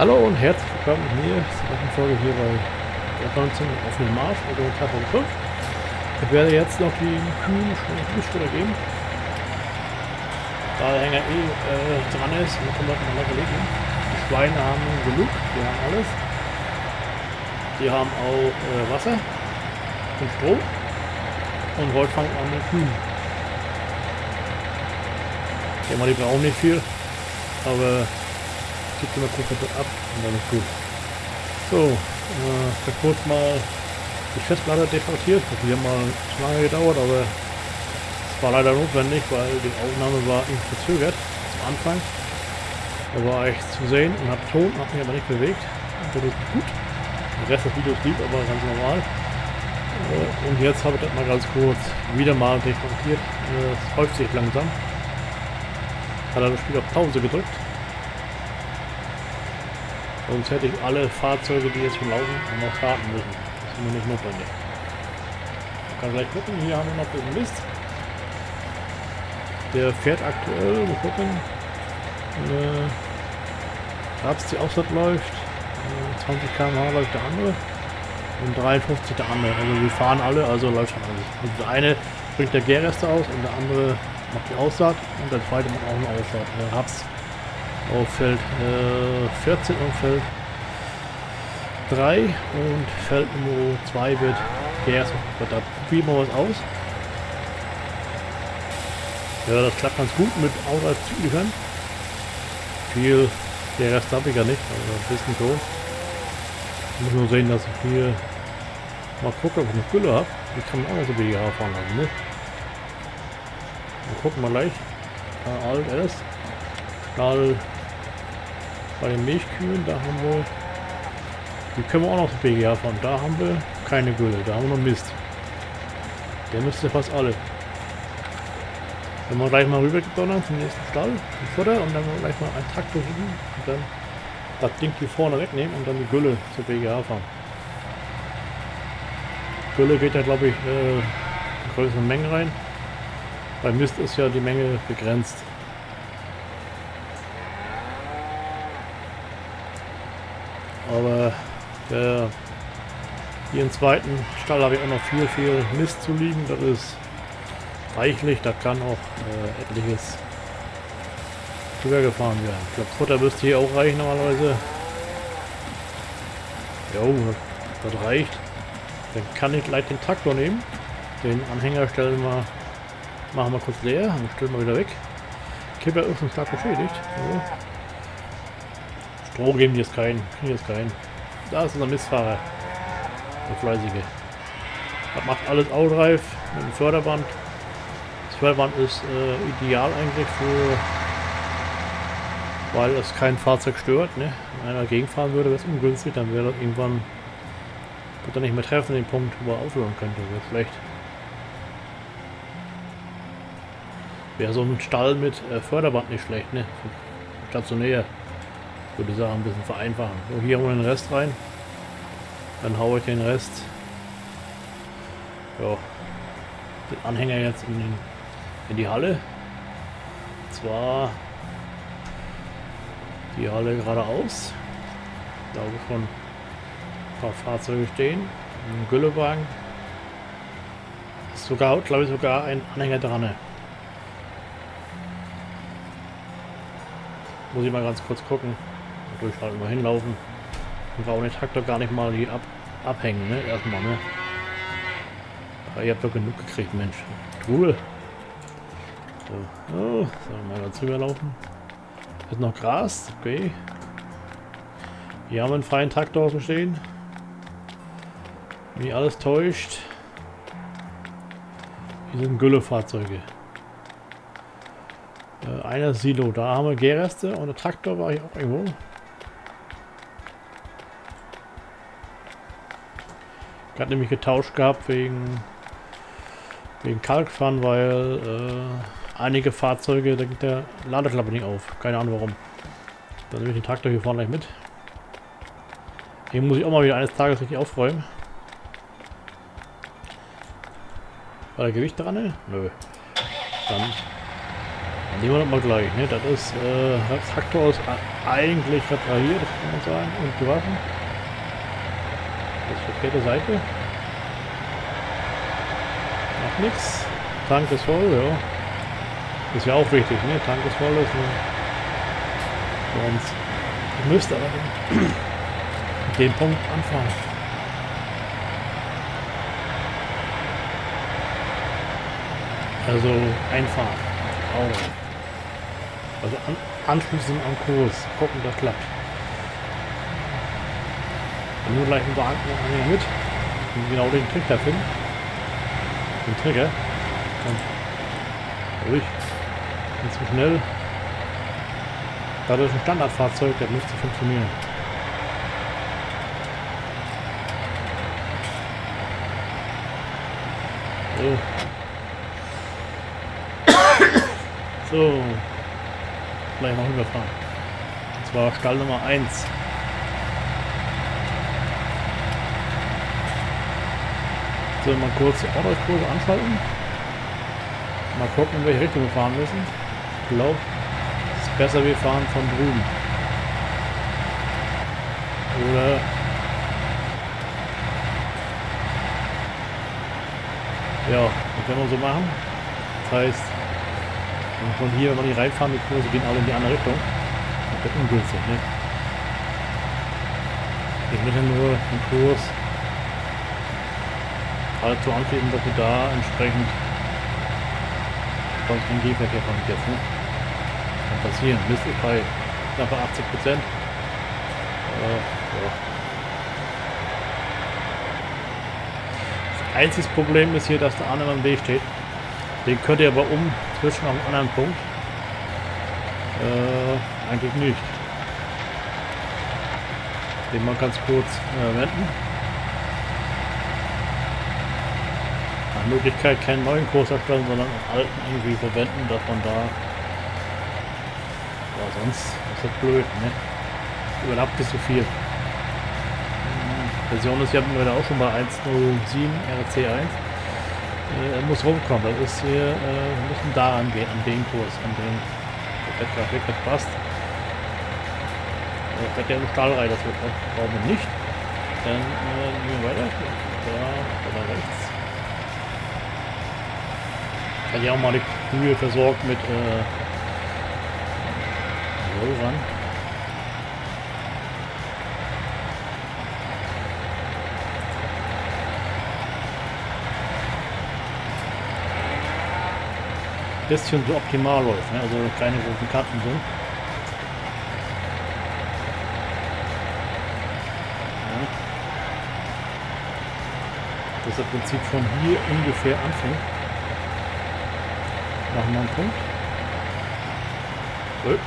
Hallo und herzlich willkommen hier zur neuen Folge hier bei der 19 offenen Marsch, also Tag 5. Ich werde jetzt noch die Kühen Fußstunde geben. Da der Hänger eh äh, dran ist und kommt noch mal gelegen. Die Schweine haben genug, die haben alles. Die haben auch äh, Wasser und Strom. Und heute fangen wir an mit Kühen. Ich denke mal, die brauchen nicht viel, aber gibt immer kurz ab und dann ist gut. So, äh, für kurz mal die Festplatte defaktiert. Das hat mal lange gedauert, aber es war leider notwendig, weil die Aufnahme war irgendwie verzögert zum Anfang. Da war ich zu sehen und habe Ton, habe mich aber nicht bewegt. Das ist gut. Der Rest des Videos lief aber ganz normal. Äh, und jetzt habe ich das mal ganz kurz wieder mal defaktiert. Äh, es häuft sich langsam. Hat er das Spiel auf Pause gedrückt. Sonst hätte ich alle Fahrzeuge, die jetzt schon laufen, noch starten müssen. Das ist mir nicht notwendig. Man kann gleich gucken, hier haben wir noch den Mist. Der fährt aktuell, wir gucken. Äh, Herbst die Ausfahrt läuft. Äh, 20 km/h läuft der andere. Und 53 der andere. Also wir fahren alle, also läuft schon alles. Also der eine bringt der Gärreste aus und der andere macht die Aussaat und der zweite macht auch eine Aussaat. Der Herbst auf Feld äh, 14 und Feld 3 und Feld Nummer 2 wird Gers. Da probieren wir was aus. Ja, das klappt ganz gut mit Aura zuliefern. Viel der Rest habe ich ja nicht, also ein bisschen so. Ich muss nur sehen, dass ich hier mal gucke, ob ich eine Gülle habe. Ich kann auch noch so BGH fahren lassen, ne? Dann gucken wir gleich. Alt S. Stahl bei den Milchkühen, da haben wir, die können wir auch noch BGA fahren. Da haben wir keine Gülle, da haben wir noch Mist. Der müsste fast alle. Wenn wir gleich mal rüber gedonnert zum nächsten Stall, den Futter und dann gleich mal einen Traktor hin und dann das Ding hier vorne wegnehmen und dann die Gülle zur BGA fahren. Gülle geht ja glaube ich äh, in größere Mengen rein. Bei Mist ist ja die Menge begrenzt. Aber der, hier im zweiten Stall habe ich auch noch viel, viel Mist zu liegen. Das ist reichlich. Da kann auch äh, etliches drüber gefahren werden. Ich glaube, Futter müsste hier auch reichen normalerweise. Jo, das reicht. Dann kann ich gleich den Traktor nehmen. Den Anhänger stellen wir, machen wir kurz leer und stellen wir wieder weg. Kipper ist schon stark beschädigt. So. Stroh geben die jetzt keinen. Hier ist kein. Da ist unser Mistfahrer. Der Fleißige. Das macht alles Outdrive mit dem Förderband. Das Förderband ist äh, ideal eigentlich für weil es kein Fahrzeug stört. Ne? Wenn einer gegenfahren würde, wäre es ungünstig, dann wäre das irgendwann wird er nicht mehr treffen, den Punkt, wo er aufhören könnte. Wäre schlecht. Wäre so ein Stall mit äh, Förderband nicht schlecht, ne? Stationär würde sagen, ein bisschen vereinfachen. So, hier haben wir den Rest rein. Dann haue ich den Rest, ja, den Anhänger jetzt in, den, in die Halle. Und zwar die Halle geradeaus. Da wo schon ein paar Fahrzeuge stehen. Ein Güllewagen. Ist sogar, glaube ich, sogar ein Anhänger dran. Muss ich mal ganz kurz gucken durchhalten, mal hinlaufen. Und brauchen den Traktor gar nicht mal hier ab, abhängen, ne? Erstmal, ne? Aber ihr habt doch genug gekriegt, Mensch. Trudel. So, oh, so mal ganz rüberlaufen. Ist noch Gras, okay. Hier haben wir einen freien Traktor zu stehen. Wie alles täuscht. Hier sind Güllefahrzeuge. Äh, einer Silo, da haben wir Gärreste und der Traktor war hier auch irgendwo. Hatte nämlich getauscht gehabt wegen, wegen Kalkfahren, weil äh, einige Fahrzeuge, da geht der Ladeklappe nicht auf. Keine Ahnung warum. Dann nehme ich den Traktor hier vorne gleich mit. Hier muss ich auch mal wieder eines Tages richtig aufräumen. War da Gewicht dran? Nö. Dann Nehmen wir das mal gleich. Ne? Das ist äh, Traktor ist eigentlich repariert, kann man sagen, und gewaschen. Verkehrte Seite. Macht nichts. Tank ist voll, ja. Ist ja auch wichtig, ne? Tank ist voll ist. Ne? Sonst müsste aber den, den Punkt anfangen. Also einfahren. Augen. Also an, anschließend am Kurs. Gucken, das klappt. Nur gleich einen Wagen mit. Und genau den Trigger finden. Den Trigger. Und ruhig. Nicht zu schnell. Da ist ein Standardfahrzeug, das müsste funktionieren. So. so gleich noch rüberfahren. Und zwar Stall Nummer 1. So, mal kurz die anschalten. Mal gucken, in welche Richtung wir fahren müssen. Ich glaube, es ist besser, wir fahren von drüben. Oder... Ja, das werden wir so machen. Das heißt, von hier, wenn wir die reinfahren, die Kurse gehen alle in die andere Richtung. Das wird ungünstig, ne? Ich ja nur den Kurs so angeben, dass wir da entsprechend sonst kein Gehverkehr von jetzt, ne? Kann passieren. Mist ist bei knapp 80 Prozent. Äh, ja. Das einzige Problem ist hier, dass der andere am Weg steht. Den könnt ihr aber um zwischen am anderen Punkt. Äh, eigentlich nicht. Den mal ganz kurz äh, wenden. Nach Möglichkeit keinen neuen Kurs erstellen, sondern einen alten irgendwie verwenden, dass man da. Ja, sonst ist das blöd, ne? Überlappt ist so viel. Version ist ja mittlerweile auch schon bei 1.07 RC1 äh, muss rumkommen. Das ist hier, äh, wir müssen da angehen, an den Kurs, an den der Trafik, das passt. Äh, hat der Stahlrei, das wird brauchen wir nicht. Dann äh, gehen wir weiter. Da oder rechts. Kann ja auch mal die Kühe versorgt mit äh, Rollern. bisschen so optimal läuft, ne? also keine großen Kanten sind. Ja. Dass das Prinzip von hier ungefähr anfängt. Machen wir einen Punkt. Oh.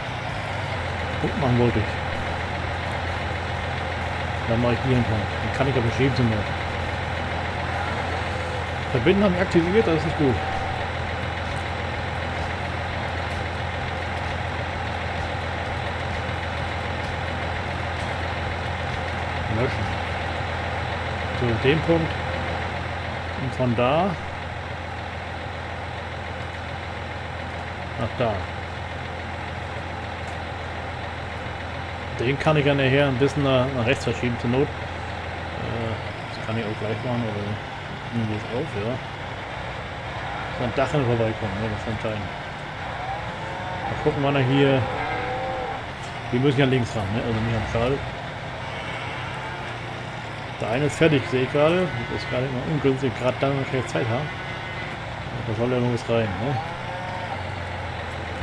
Punkt machen wollte ich. Dann mache ich hier einen Punkt. Dann kann ich aber schieben zum Not. Verbinden haben wir aktiviert, das ist gut. löschen. So, den Punkt. Und von da nach da. Den kann ich ja nachher ein bisschen nach, nach rechts verschieben zur Not. Äh, das kann ich auch gleich machen, oder nehmen wir es auf, ja. Ein Dach vorbeikommen, ne? das ist entscheidend. Mal gucken, wann er hier... Wir müssen ja links ran, ne? also nicht am Schall. Der eine ist fertig, sehe ich gerade. Das ist gerade immer ungünstig, gerade dann, wenn wir keine Zeit haben. Da soll ja noch was rein. Ne?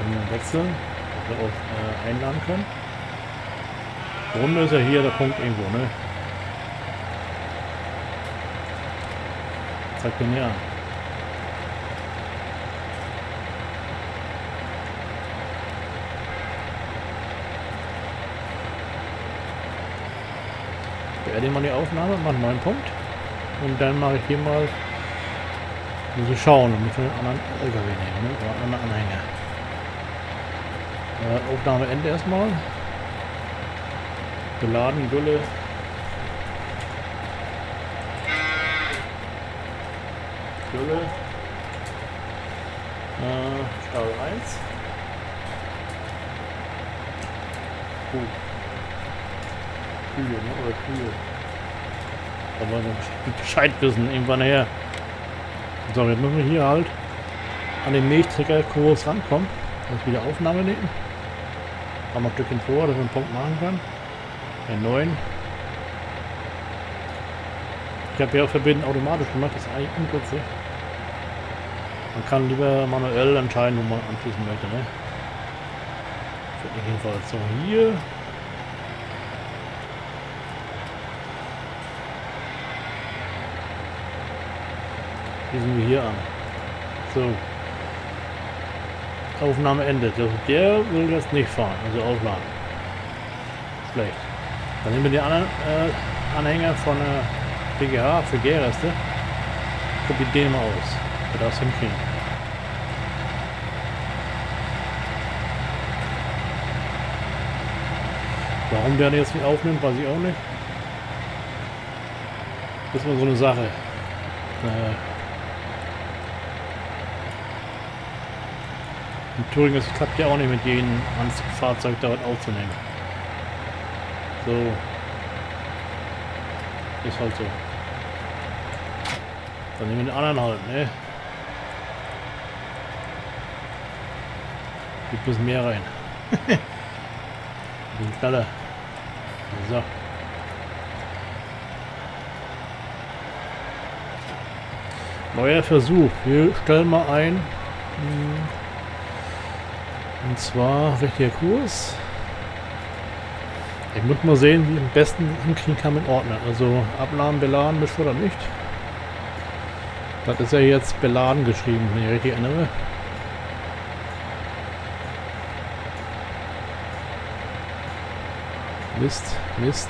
Wir wechseln, dass wir auch äh, einladen können. Runde ist ja hier der Punkt irgendwo, ne? Zeig mir an. beende mal die Aufnahme, mache einen neuen Punkt. Und dann mache ich hier mal, muss ich schauen, damit wir einen anderen LKW nehmen, ne? oder einen anderen Anhänger. Äh, Aufnahme Ende erstmal. Beladen, Gülle. Gülle. Äh, Stau 1. Kuh. Kühe, ne? Oder Kühe. Da wollen wir Bescheid wissen, irgendwann her. So, jetzt müssen wir hier halt an den Milchträgerkurs rankommen. Das wieder Aufnahme nehmen. Haben wir ein Stückchen vor, dass wir einen Punkt machen können. Der 9. Ich habe ja Verbinden automatisch gemacht, das ist eigentlich ungünstig. Man kann lieber manuell entscheiden, wo man anschließen möchte. Ne? Jedenfalls so hier. Schließen wir hier an. So. Aufnahme endet. Also der will jetzt nicht fahren, also aufladen. Schlecht. Dann nehmen wir die anderen äh, Anhänger von der PGH für Gärreste. Probiert den mal aus. Wir das hinkriegen. Warum der jetzt nicht aufnimmt, weiß ich auch nicht. Das ist mal so eine Sache. Äh, In Thüringen es klappt ja auch nicht mit jedem Fahrzeug dort aufzunehmen. So. Ist halt so. Dann nehmen wir den anderen halt, ne? Gibt bisschen mehr rein. ein bisschen schneller. So. Neuer Versuch. Wir stellen mal ein. Hm. Und zwar richtiger Kurs. Ich muss mal sehen, wie ich am besten hinkriegen kann mit Ordner. Also abladen, beladen, oder nicht. Das ist ja jetzt beladen geschrieben, wenn ich richtig erinnere. Mist, Mist.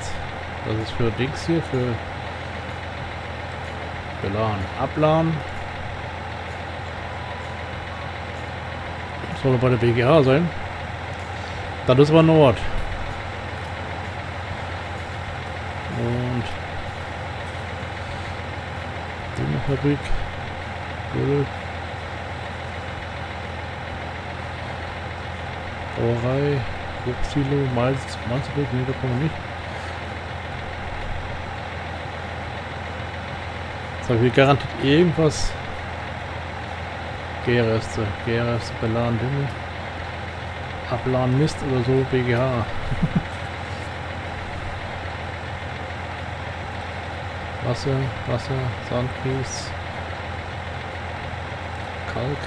Das ist für Dings hier, für beladen. Abladen. Soll bei der BGH sein. Das ist aber Nord. Und die Fabrik. Würde. Brauerei. Obstsilo, Malz, Malzfabrik, ne, da kommen wir nicht. Habe ich garantiert irgendwas Gärreste, Gärreste, beladen Dinge. Abladen Mist oder so, BGH. Wasser, Wasser, Sandkies, Kalk.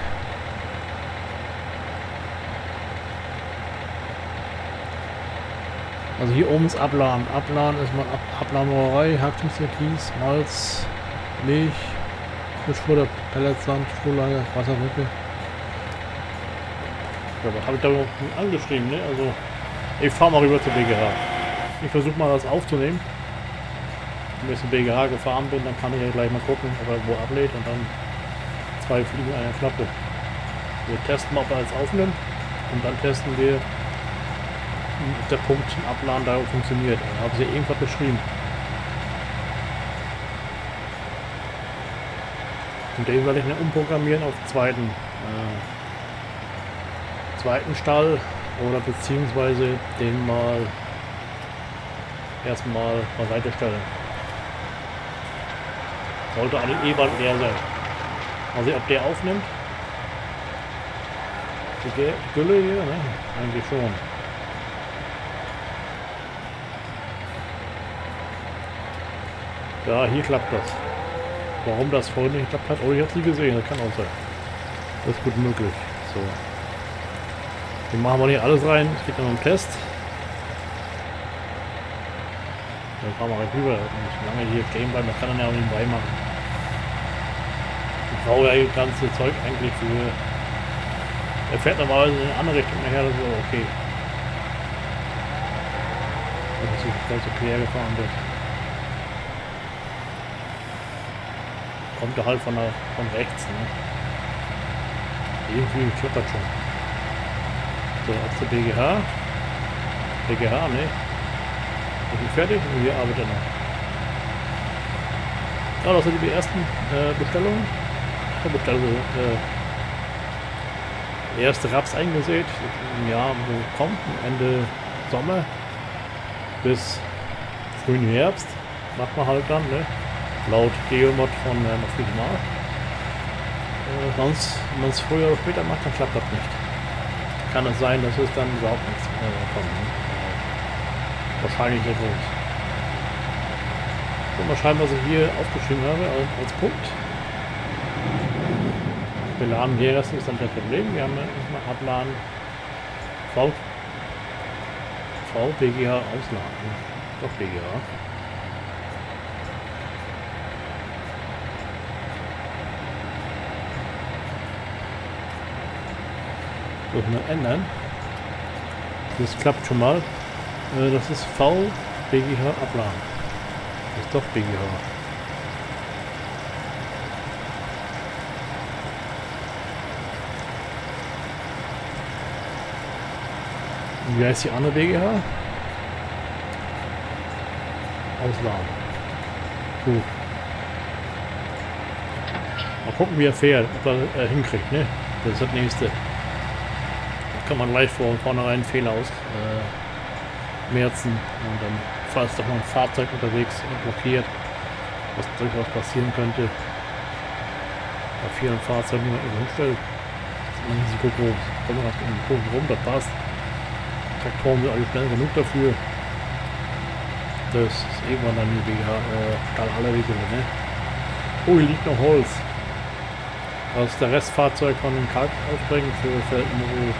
Also hier oben ist Abladen. Abladen ist mal Ab Abladenbrauerei, Kies, Malz, Milch, Mischfutter, Pelletsand, Strohlager, Wasserwickel. Ja, was habe ich da angeschrieben, ne? Also, ich fahre mal rüber zur BGH. Ich versuche mal das aufzunehmen. Wenn ich zur BGH gefahren bin, dann kann ich ja gleich mal gucken, ob er wo ablädt und dann zwei Fliegen einer Klappe. Wir testen mal, ob er es aufnimmt und dann testen wir, ob der Punkt Abladen da funktioniert. Da habe ich ja irgendwas beschrieben. Und den werde ich dann umprogrammieren auf zweiten, äh, zweiten Stall oder beziehungsweise den mal erstmal beiseite stellen. Sollte eine E-Bahn leer sein. Also ob der aufnimmt. Die Gülle hier, ne? Eigentlich schon. Ja, hier klappt das. Warum das vorhin nicht geklappt hat? Oh, ich habe sie gesehen. Das kann auch sein. Das ist gut möglich. So. Wir machen wir nicht alles rein. Es geht nur um Test. Dann fahren wir gleich rüber. Nicht lange hier stehen bleiben. Das kann dann ja auch nebenbei machen. Ich brauche ja das ganze Zeug eigentlich für... Er fährt normalerweise in eine andere Richtung nachher. Das ist okay. Wenn es so quer gefahren wird. Kommt er halt von, der, von rechts. Ne? Irgendwie klippert schon. So, auf zur BGH. BGH, ne? Wir sind fertig und wir arbeiten noch. Ja, das sind die ersten äh, Bestellungen. Also, äh, erste Raps eingesät. Im Jahr, wo kommt, Ende Sommer. bis frühen Herbst. Macht man halt dann, ne? Laut Geomod von äh, Mafidmar. Äh, sonst, wenn man es früher oder später macht, dann klappt das nicht. Kann es sein, dass es dann überhaupt nichts äh, kommt. Ne? Wahrscheinlich nicht groß. So, mal schreiben, was ich hier aufgeschrieben habe als, Punkt. Beladen Heeres ist dann kein Problem. Wir haben erstmal Abladen V, v BGH ausladen. Doch BGH. Doch mal ändern. Das klappt schon mal. Äh, das ist V BGH abladen. Das ist doch BGH. Wie heißt die andere BGH? Ausladen. Gut. Mal gucken, wie er fährt, ob er äh, hinkriegt, ne? Das ist das nächste. Kann man gleich vor vornherein Fehler aus äh, und dann, falls doch mal ein Fahrzeug unterwegs blockiert, was durchaus passieren könnte, bei vielen Fahrzeugen immer hinstellt, ist ein Risiko groß. Kommt man auf den Punkt rum, das passt. Traktoren sind alle schnell genug dafür. Das ist irgendwann dann die äh, Stahlallerregel, ne? Oh, hier liegt noch Holz. Ist der Restfahrzeug von dem Kalkausbringen für Feld Nummer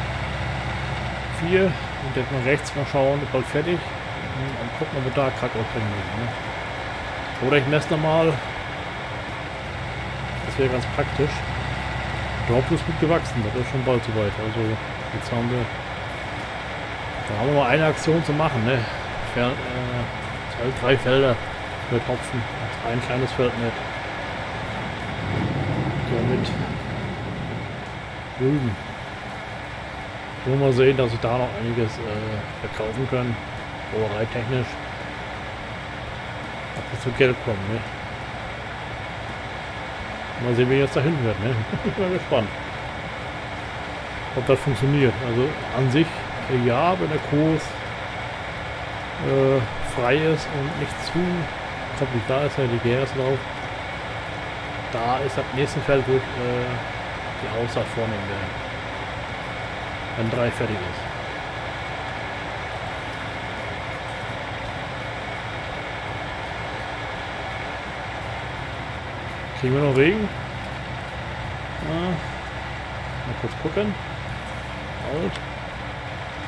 4. Und jetzt mal rechts mal schauen, ist bald fertig. Und gucken, ob wir da Kalk ausbringen müssen. Ne? Oder ich messe nochmal. Das wäre ganz praktisch. Der Haupt ist gut gewachsen, das ist schon bald soweit. Also jetzt haben wir da haben wir mal eine Aktion zu machen, ne? Fer äh, zwei, drei Felder mit Hopfen. Ein kleines Feld mit. So mit Rüben. Nur mal sehen, dass ich da noch einiges äh, verkaufen kann. technisch. Ob das zu Geld kommt, ne? Mal sehen, wie jetzt da hinten wird, ne? ich bin gespannt. Ob das funktioniert. Also an sich ja, wenn der Kurs äh, frei ist und nicht zu da ist, ja die drauf. Da ist das nächste Feld, wo ich äh, die Aussaat vornehmen werde. Wenn drei fertig ist. Kriegen wir noch Regen? Ja. Mal kurz gucken. Alt.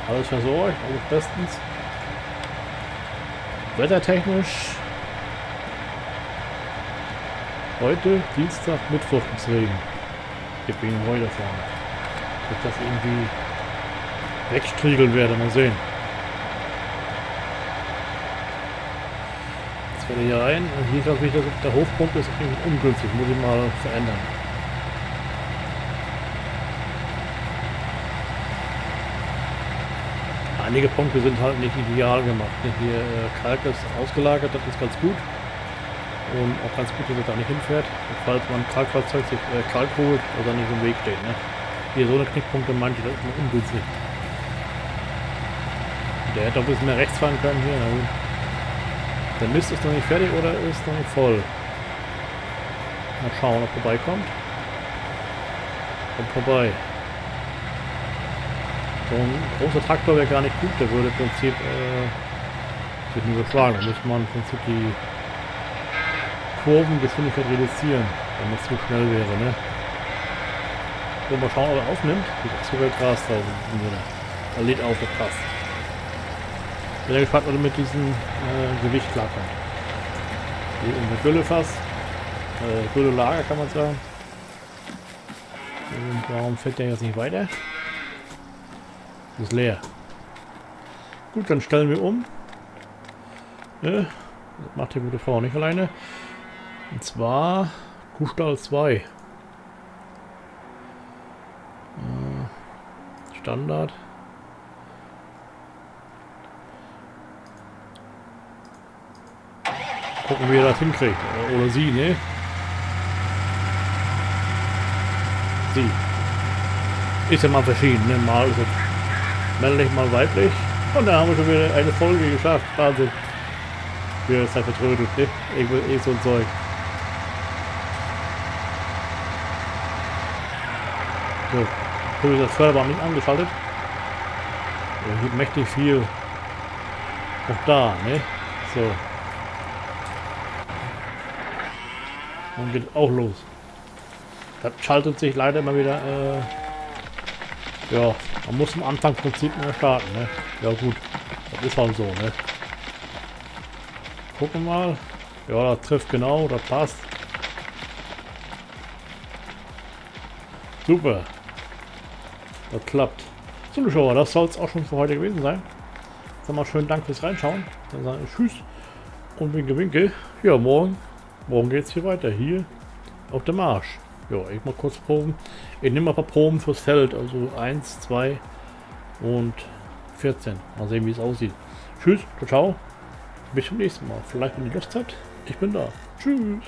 Alles versorgt, alles bestens. Wettertechnisch heute Dienstag, Mittwoch ins Regen. Ich bin heute fahren. Ob das irgendwie wegstriegeln werde, mal sehen. Jetzt werde ich hier rein und hier glaube ich, dass der Hofpunkt ist ungünstig, muss ich mal verändern. einige Punkte sind halt nicht ideal gemacht. Hier äh, Kalk ist ausgelagert, das ist ganz gut. Und auch ganz gut, dass er da nicht hinfährt. Falls man Kalkfahrzeug sich äh, Kalk holt, dass er nicht im Weg steht. Ne? Hier so eine Knickpunkte manche, das ist mir ungünstig. Der hätte auch ein bisschen mehr rechts fahren können hier. Der Mist ist noch nicht fertig oder ist noch nicht voll. Mal schauen, ob er vorbeikommt. Kommt vorbei. So ein großer Traktor wäre gar nicht gut, der würde im Prinzip äh, sich überschlagen. Da müsste man im Prinzip die Kurvengeschwindigkeit reduzieren, wenn das zu schnell wäre. Ne? So, mal schauen, ob er aufnimmt. Sieht auch sogar Gras Sinne. Er lädt auf, das passt. Bin ja gespannt, was er mit diesem äh, Gewicht klarkommt. Der Güllefass. Äh, Gülle-Lager kann man sagen. Und warum fährt der jetzt nicht weiter? ist leer. Gut, dann stellen wir um. Ne? Das macht die gute Frau nicht alleine. Und zwar Kuhstall 2. Äh, Standard. Gucken, wie er das hinkriegt. Oder sie, ne? Sie. Ist ja mal verschieden, ne? Mal ist es männlich, mal weiblich. Und dann haben wir schon wieder eine Folge geschafft. Wahnsinn. Wir ist halt vertrödelt, ne? Irgendwo, eh so ein Zeug. So. Habe ich das Förderband nicht angeschaltet. Ja, gibt mächtig viel. Auch da, ne? So. Geht auch los. Das schaltet sich leider immer wieder. Äh, ja, man muss am Anfangsprinzip mehr starten, ne? Ja gut, das ist halt so, ne? Gucken mal. Ja, das trifft genau, das passt. Super. Das klappt. So, Zuschauer, das soll es auch schon für heute gewesen sein. Sag mal schönen Dank fürs Reinschauen. Dann sage ich Tschüss und Winke Winke. Ja, morgen, morgen geht es hier weiter. Hier auf dem Marsch. Ja, ich mal kurz proben. Ich nehme mal ein paar Proben fürs Feld. Also 1, 2 und 14. Mal sehen, wie es aussieht. Tschüss, ciao, ciao. Bis zum nächsten Mal. Vielleicht, wenn die Lust hat. Ich bin da. Tschüss.